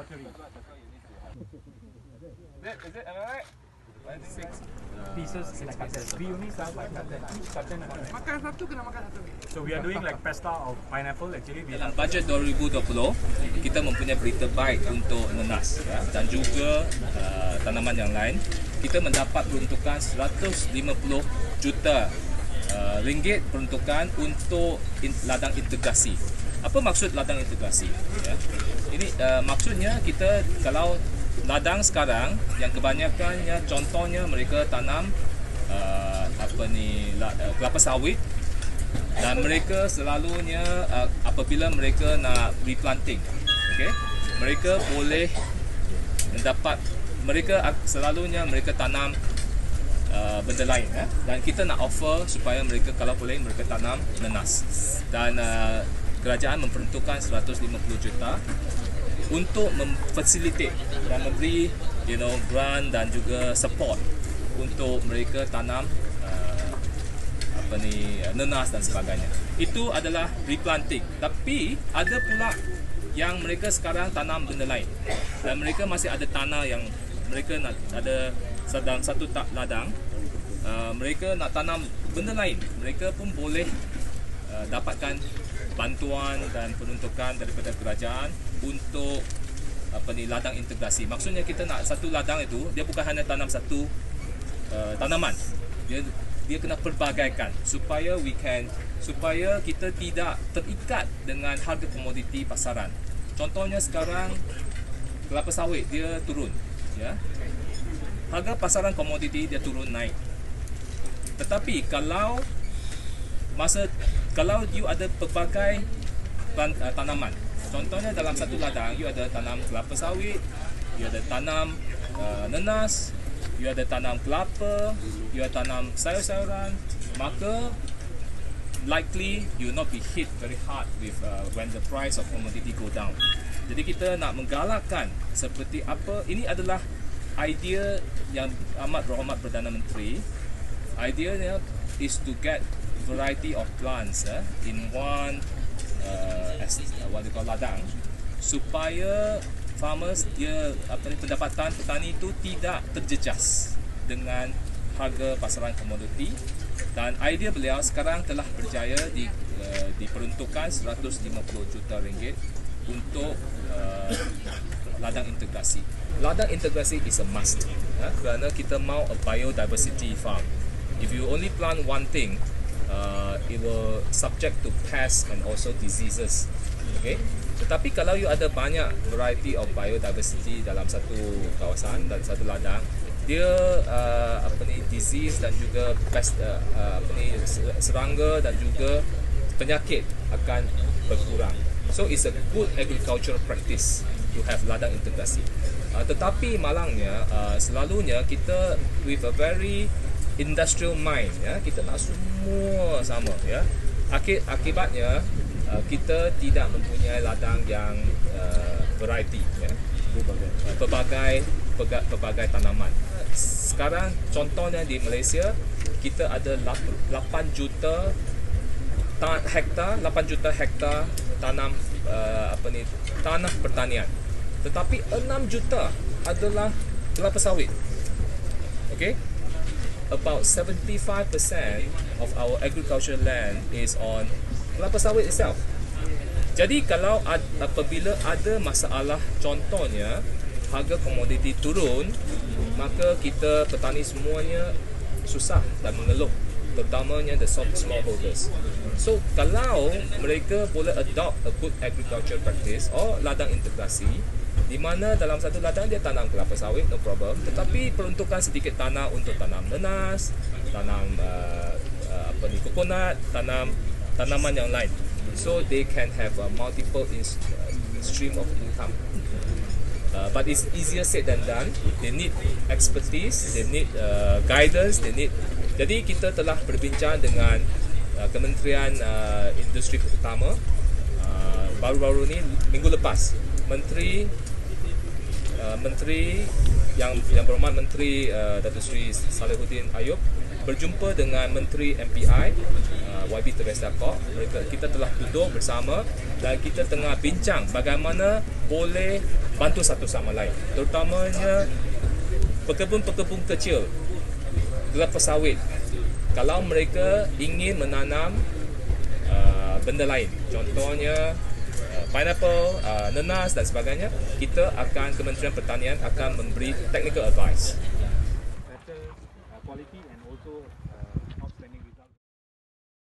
watery. Is it? Am I right? Six pieces in a carton. We only sell by carton. Each carton. ada- Makan satu kena makan satu. So we are doing like pesta of pineapple. Actually, we Dalam bajet 2020, kita mempunyai berita baik untuk nenas ya, dan juga uh, tanaman yang lain. Kita mendapat peruntukan 150 juta uh, ringgit peruntukan untuk in, ladang integrasi. Apa maksud ladang integrasi? Ya. Ini uh, maksudnya kita kalau ladang sekarang yang kebanyakannya contohnya mereka tanam uh, apa ni la, uh, kelapa sawit dan mereka selalunya uh, apabila mereka nak replanting okey mereka boleh mendapat mereka ak- selalunya mereka tanam uh, benda lain eh? dan kita nak offer supaya mereka kalau boleh mereka tanam nenas dan uh, kerajaan memperuntukkan 150 juta untuk memfacilitate dan memberi you know grant dan juga support untuk mereka tanam uh, apa ni uh, nenas dan sebagainya. Itu adalah replanting. Tapi ada pula yang mereka sekarang tanam benda lain. Dan mereka masih ada tanah yang mereka ada dalam satu tak ladang uh, mereka nak tanam benda lain. Mereka pun boleh uh, dapatkan bantuan dan peruntukan daripada kerajaan untuk apa ni ladang integrasi. Maksudnya kita nak satu ladang itu dia bukan hanya tanam satu uh, tanaman. Dia dia kena perbagaikan supaya we can supaya kita tidak terikat dengan harga komoditi pasaran. Contohnya sekarang kelapa sawit dia turun, ya. Harga pasaran komoditi dia turun naik. Tetapi kalau masa kalau you ada pelbagai plant, uh, tanaman. Contohnya dalam satu ladang you ada tanam kelapa sawit you ada tanam uh, nenas you ada tanam kelapa you ada tanam sayur-sayuran maka likely you not be hit very hard with uh, when the price of commodity go down. Jadi kita nak menggalakkan seperti apa ini adalah idea yang amat berhormat Perdana Menteri ideanya is to get variety of plants eh, in one uh, as, uh, what they call ladang supaya farmers dia apa ni pendapatan petani itu tidak terjejas dengan harga pasaran komoditi dan idea beliau sekarang telah berjaya di uh, diperuntukkan 150 juta ringgit untuk uh, ladang integrasi. Ladang integrasi is a must ya, kerana kita mau a biodiversity farm. If you only plant one thing, uh, it will subject to pests and also diseases. Okay. Tetapi kalau you ada banyak variety of biodiversity dalam satu kawasan dan satu ladang, dia uh, apa ni disease dan juga pest uh, uh, apa ni serangga dan juga penyakit akan berkurang. So it's a good agricultural practice to have ladang integrasi. Uh, tetapi malangnya uh, selalunya kita with a very industrial mind ya kita nak semua sama ya. Akib, akibatnya uh, kita tidak mempunyai ladang yang uh, variety ya. Pelbagai, pelbagai tanaman. Sekarang contohnya di Malaysia kita ada 8 juta ta- hektar 8 juta hektar tanam uh, apa ni tanah pertanian. Tetapi 6 juta adalah kelapa sawit. Okay? About 75% of our agricultural land is on kelapa sawit itself. Jadi kalau ad, apabila ada masalah contohnya harga komoditi turun, maka kita petani semuanya susah dan mengeluh terutamanya the small smallholders. So kalau mereka boleh adopt a good agricultural practice or ladang integrasi di mana dalam satu ladang dia tanam kelapa sawit no problem tetapi peruntukan sedikit tanah untuk tanam nenas, tanam uh, uh, apa ni coconut, tanam tanaman yang lain. So they can have a multiple in, uh, stream of income. Uh, but it's easier said than done. They need expertise, they need uh, guidance, they need. Jadi kita telah berbincang dengan uh, Kementerian uh, Industri Utama uh, baru-baru ni minggu lepas. Menteri uh, Menteri yang yang berhormat Menteri uh, Datuk Seri Salihuddin Ayub berjumpa dengan Menteri MPI uh, YB Teresa Kok. Mereka kita telah duduk bersama dan kita tengah bincang bagaimana boleh bantu satu sama lain. Terutamanya pekebun-pekebun kecil kelapa sawit. Kalau mereka ingin menanam uh, benda lain, contohnya pineapple, uh, nenas dan sebagainya, kita akan Kementerian Pertanian akan memberi technical advice